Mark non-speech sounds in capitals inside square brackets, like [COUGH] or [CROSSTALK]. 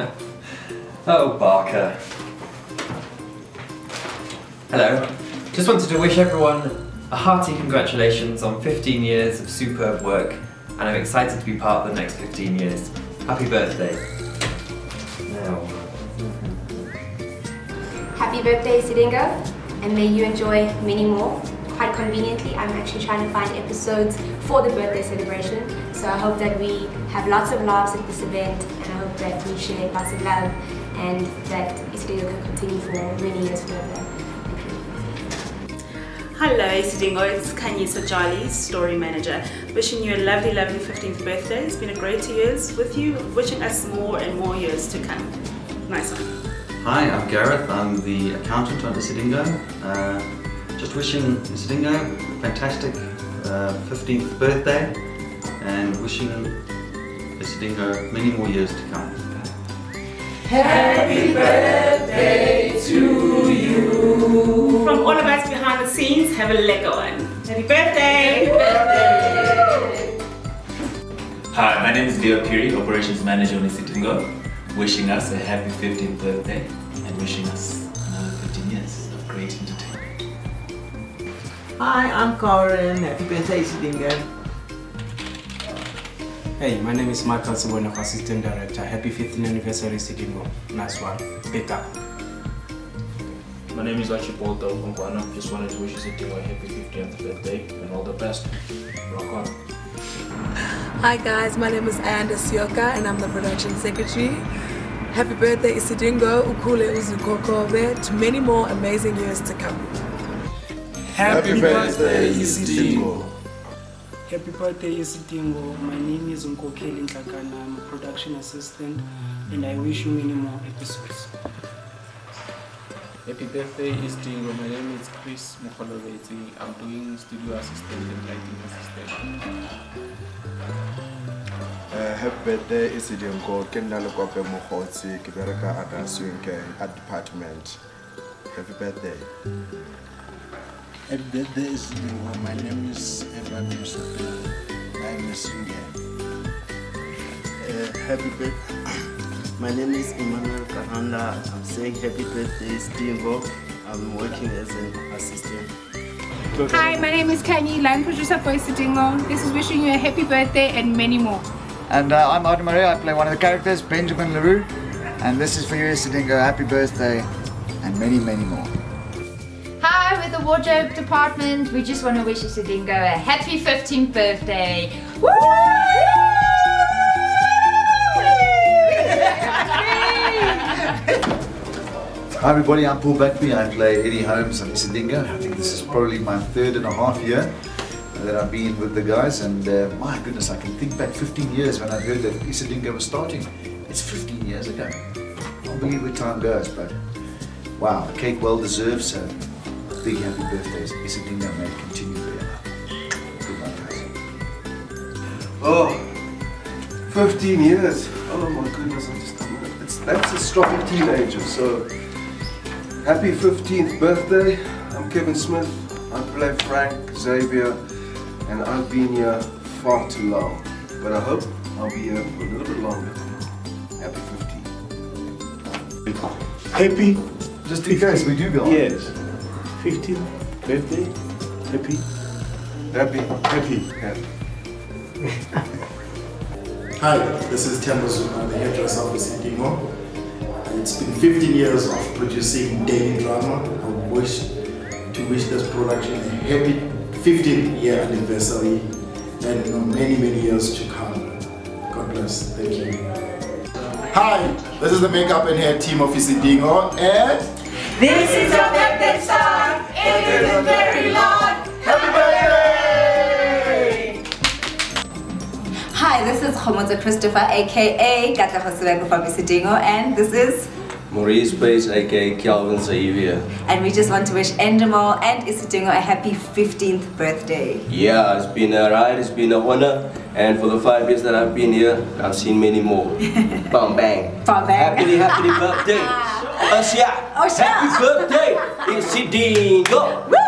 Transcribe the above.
[LAUGHS] oh, Barker. Hello. Just wanted to wish everyone a hearty congratulations on 15 years of superb work, and I'm excited to be part of the next 15 years. Happy birthday. Now. Happy birthday, Sidingo, and may you enjoy many more. Quite conveniently, I'm actually trying to find episodes for the birthday celebration, so I hope that we have lots of laughs at this event, hope that we share lots of love, and that Isidingo can continue for many years further. Hello, Isidingo. It's Kanyisa Jali, Story Manager. Wishing you a lovely, lovely 15th birthday. It's been a great two years with you. Wishing us more and more years to come. Nice one. Hi, I'm Gareth. I'm the accountant on Isidingo. Uh, just wishing Isidingo a fantastic uh, 15th birthday and wishing Isidingo many more years to come. Happy birthday to you. From all of us behind the scenes, have a Lego one. Happy birthday! Happy birthday! Hi, my name is Leo Piri, Operations Manager on Isidingo. Wishing us a happy 15th birthday and wishing us another 15 years of great entertainment. Hi, I'm Karen. Happy birthday, Isidingo. Hey, my name is Michael Sibona, Assistant Director. Happy 15th anniversary, Sidingo. Nice one. Pick up. My name is Archibald Onkwana. Just wanted to wish you Sidingo a happy 50th birthday and all the best. Rock on. Hi guys, my name is Ayanda Sioka and I'm the production secretary. Happy birthday Isidingo, Ukule Uzukokobe, to many more amazing years to come. Happy, Happy birthday Isidingo. Happy birthday Isidingo. My name is Nkokeli Ntlakana. I'm a production assistant and I wish you many more episodes. Happy birthday Isidingo. My name is Chris Mukholoveti. I'm doing studio assistant and lighting assistant. Uh, happy birthday Isidingo. Ke nna le kope mogotsi ke bereka at swing at department. Happy birthday. Happy birthday Isidingo. My name is Edward Mustafa. I'm a singer. Uh, happy birthday. [COUGHS] My name is Emmanuel Kahanda. I'm saying happy birthday, Stingo. I'm working as an assistant. Hi, my name is Kanye, line producer for Isidingo. This is wishing you a happy birthday and many more. And uh, I'm Arden Maria. I play one of the characters, Benjamin LaRue. And this is for you, Isidingo. Happy birthday and many, many more. The wardrobe department, we just want to wish Isidingo a happy 15th birthday. Woo! Hi everybody, I'm Paul Buckby. I play Eddie Holmes on Isidingo. I think this is probably my third and a half year that I've been with the guys and uh, my goodness, I can think back 15 years when I heard that Isidingo was starting. It's 15 years ago. I can't believe where time goes, but wow, cake well deserved, so big happy birthdays. is a thing that may continue forever. Good night, guys. Oh, 15 years. Oh my goodness, I'm just, it's, that's a stroppy teenager, so happy 15th birthday. I'm Kevin Smith. I play Frank Xavier, and I've been here far too long. But I hope I'll be here for a little bit longer. Happy 15. Happy. Just in case we do go on. Yes. 15th birthday. Happy. Happy. Happy. Happy. [LAUGHS] Hi, this is Tembo Zuma, the hairdresser of Isidingo. It's been 15 years of producing daily drama. I wish to wish this production a happy 15th year anniversary and many, many years to come. God bless. Thank you. Hi, this is the makeup and hair team of Isidingo and This is your birthday song. It isn't very long. Happy birthday! Hi, this is Kgomotso Christopher, aka Katlego Sibeko from Isidingo, and this is Maurice Pace, aka Calvin Xavier. And we just want to wish Endemol and Isidingo a happy 15th birthday. Yeah, it's been a ride, it's been an honor, and for the five years that I've been here, I've seen many more. [LAUGHS] Bang bang. Bang bang. Happy, happy [LAUGHS] birthday. Osha. Happy birthday, Isidingo.